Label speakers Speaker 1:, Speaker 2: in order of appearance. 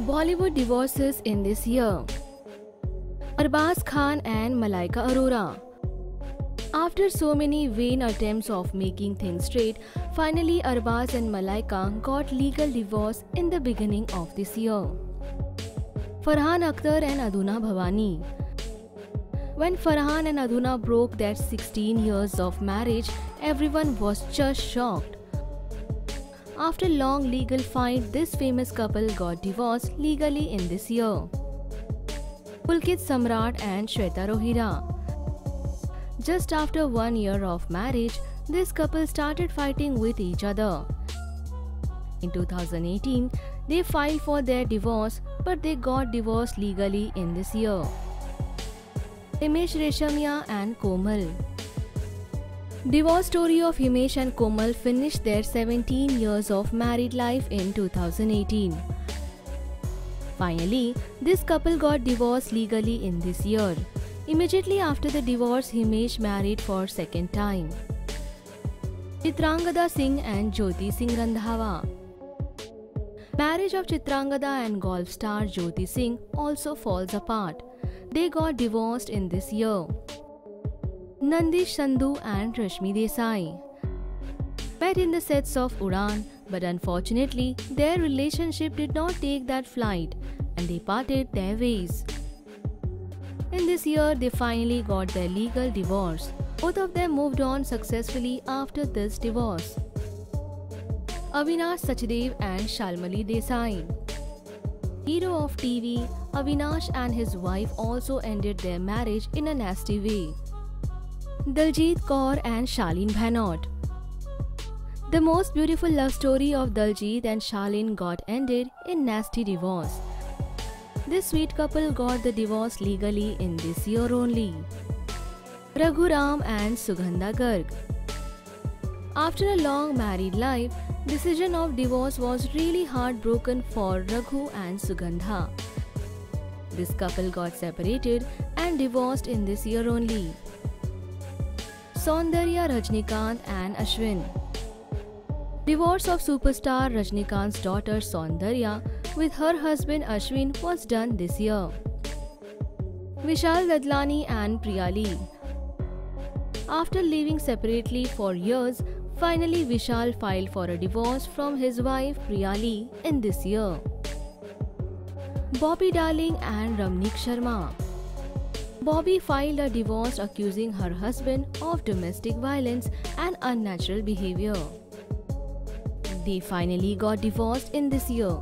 Speaker 1: Bollywood divorces in this year. Arbaaz Khan and Malaika Arora. After so many vain attempts of making things straight, finally Arbaaz and Malaika got legal divorce in the beginning of this year. Farhan Akhtar and Adhuna Bhabani. When Farhan and Adhuna broke their 16 years of marriage, everyone was just shocked. After long legal fight, this famous couple got divorced legally in this year. Pulkit Samrat and Shweta Rohira. Just after one year of marriage, this couple started fighting with each other. In 2018, they filed for their divorce, but they got divorced legally in this year. Himesh Reshammiya and Komal. Divorce story of Himesh and Komal finished their 17 years of married life in 2018. Finally, this couple got divorced legally in this year. Immediately after the divorce, Himesh married for second time. Chitrangada Singh and Jyoti Singh Randhawa. Marriage of Chitrangada and golf star Jyoti Singh also falls apart. They got divorced in this year. Nandish Sandhu and Rashmi Desai met in the sets of Uran, but unfortunately, their relationship did not take that flight and they parted their ways. In this year, they finally got their legal divorce. Both of them moved on successfully after this divorce. Avinash Sachdev and Shalmalee Desai. Hero of TV, Avinash and his wife also ended their marriage in a nasty way. Daljeet Kaur and Shaleen Bhanot. The most beautiful love story of Daljeet and Shaleen got ended in nasty divorce. This sweet couple got the divorce legally in this year only. Raghuram and Sugandha Garg. After a long married life, decision of divorce was really heartbroken for Raghu and Sugandha. This couple got separated and divorced in this year only. Saundarya Rajnikant and Ashwin. Divorce of superstar Rajnikant's daughter Saundarya with her husband Ashwin was done this year. Vishal Dadlani and Priyali. After living separately for years, finally Vishal filed for a divorce from his wife Priyali in this year. Bobby Darling and Ramnik Sharma. Bobby filed a divorce accusing her husband of domestic violence and unnatural behavior. They finally got divorced in this year.